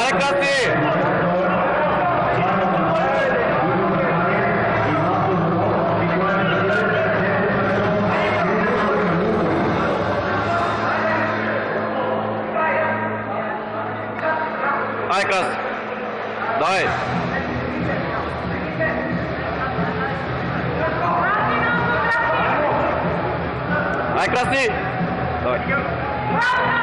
Allez, Cassi! Allez, classe Давай Allez, classé Давай